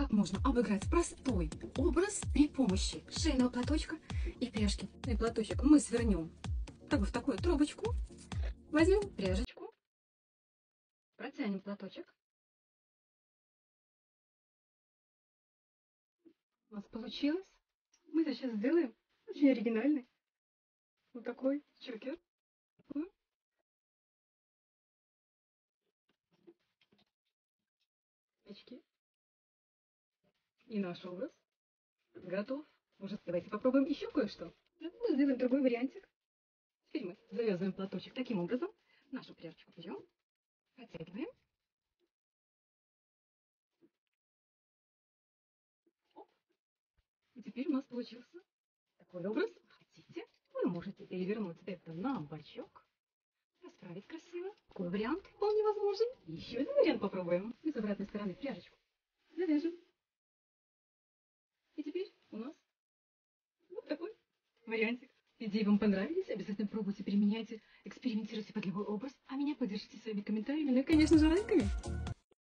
как можно обыграть простой образ при помощи шейного платочка и пряжки. И платочек мы свернем как бы в такую трубочку, возьмем пряжечку, протянем платочек. У нас получилось. Мы сейчас сделаем очень оригинальный вот такой чокер. Очки. И наш образ готов. Может, давайте попробуем еще кое-что. Мы сделаем другой вариантик. Теперь мы завязываем платочек таким образом. Нашу пряжечку берем, протягиваем. Оп. И теперь у нас получился такой образ. Хотите, вы можете перевернуть это на бочок, расправить красиво. Такой вариант вполне возможен. Еще один вариант попробуем. И с обратной стороны пряжечку завяжем. И теперь у нас вот такой вариантик. Идеи вам понравились? Обязательно пробуйте, применяйте, экспериментируйте под любой образ. А меня поддержите своими комментариями, ну и, конечно же, лайками.